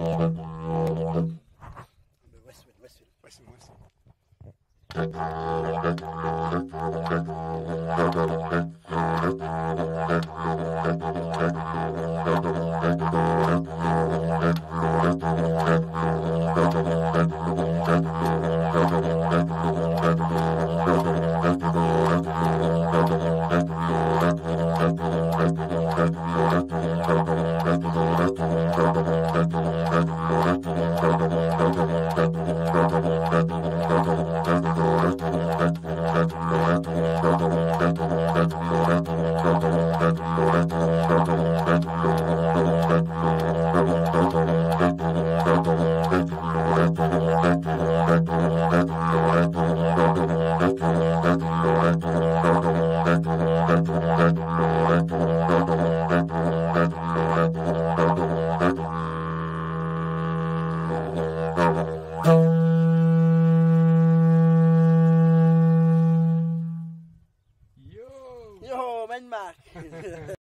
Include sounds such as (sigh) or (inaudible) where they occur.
Western, Western. Jo, men Mac! (laughs)